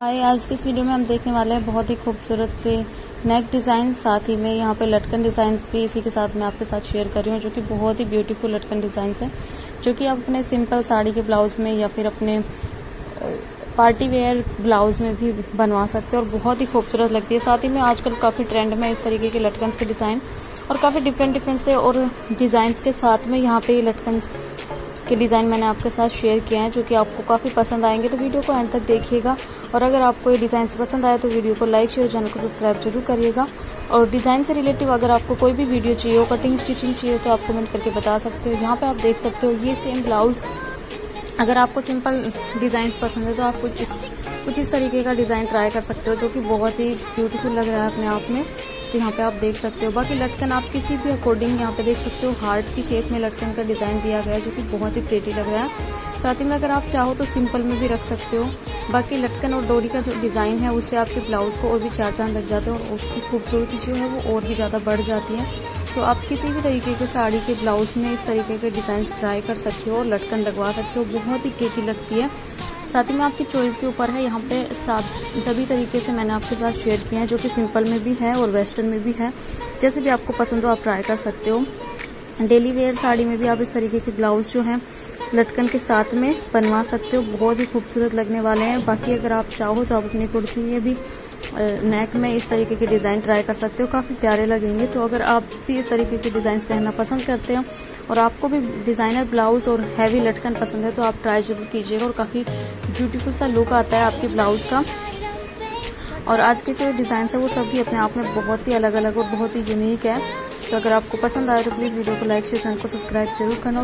हाय, आज के इस वीडियो में हम देखने वाले हैं बहुत ही खूबसूरत से नेक डिज़ाइन साथ ही में यहाँ पे लटकन डिज़ाइन भी इसी के साथ मैं आपके साथ शेयर कर रही हूँ, जो कि बहुत ही ब्यूटीफुल लटकन डिज़ाइन है, जो कि आप अपने सिंपल साड़ी के ब्लाउज में या फिर अपने पार्टी वेयर ब्लाउज में भी बनवा सकते हैं और बहुत ही खूबसूरत लगती है। साथ ही में आजकल काफ़ी ट्रेंड में इस तरीके के लटकन के डिज़ाइन और काफ़ी डिफरेंट डिफरेंट से और डिज़ाइन के साथ में यहाँ पे लटकन के डिज़ाइन मैंने आपके साथ शेयर किए हैं, जो कि आपको काफ़ी पसंद आएँगे तो वीडियो को एंड तक देखिएगा। और अगर आपको ये डिज़ाइन पसंद आए तो वीडियो को लाइक, शेयर, चैनल को सब्सक्राइब ज़रूर करिएगा। और डिज़ाइन से रिलेटिव अगर आपको कोई भी वीडियो चाहिए, हो, कटिंग, स्टिचिंग चाहिए तो आप कमेंट करके बता सकते हो। यहाँ पर आप देख सकते हो, ये सेम ब्लाउज़ अगर आपको सिंपल डिज़ाइन पसंद है तो आप कुछ कुछ इस तरीके का डिज़ाइन ट्राई कर सकते हो, जो कि बहुत ही ब्यूटीफुल लग रहा है अपने आप में। यहाँ पे आप देख सकते हो। बाकी लटकन आप किसी भी अकॉर्डिंग यहाँ पे देख सकते हो। हार्ट की शेप में लटकन का डिज़ाइन दिया गया है, जो कि बहुत ही प्रेटी लग रहा है। साथ ही में अगर आप चाहो तो सिंपल में भी रख सकते हो। बाकी लटकन और डोरी का जो डिज़ाइन है, उससे आपके ब्लाउज को और भी चार चाँद लग जाते हैं और उसकी खूबसूरती जो है वो और भी ज़्यादा बढ़ जाती है। तो आप किसी भी तरीके के साड़ी के ब्लाउज में इस तरीके के डिज़ाइन ट्राई कर सकते हो और लटकन लगवा सकते हो। बहुत ही प्रेटी लगती है। साथ ही में आपकी चॉइस के ऊपर है, यहाँ पे सभी तरीके से मैंने आपके साथ शेयर किए हैं, जो कि सिंपल में भी है और वेस्टर्न में भी है। जैसे भी आपको पसंद हो आप ट्राई कर सकते हो। डेली वेयर साड़ी में भी आप इस तरीके के ब्लाउज जो हैं, लटकन के साथ में बनवा सकते हो। बहुत ही खूबसूरत लगने वाले हैं। बाकी अगर आप चाहो तो आप अपनी कुर्ती में भी नेक में इस तरीके के डिज़ाइन ट्राई कर सकते हो। काफ़ी प्यारे लगेंगे। तो अगर आप भी इस तरीके के डिज़ाइन पहनना पसंद करते हो और आपको भी डिज़ाइनर ब्लाउज और हैवी लटकन पसंद है तो आप ट्राई ज़रूर कीजिएगा और काफ़ी ब्यूटीफुल सा लुक आता है आपके ब्लाउज का। और आज के जो डिज़ाइन है, वो सभी अपने आप में बहुत ही अलग अलग और बहुत ही यूनिक है। तो अगर आपको पसंद आए तो प्लीज़ वीडियो को लाइक शेयर चैनल को सब्सक्राइब ज़रूर करना।